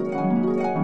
Música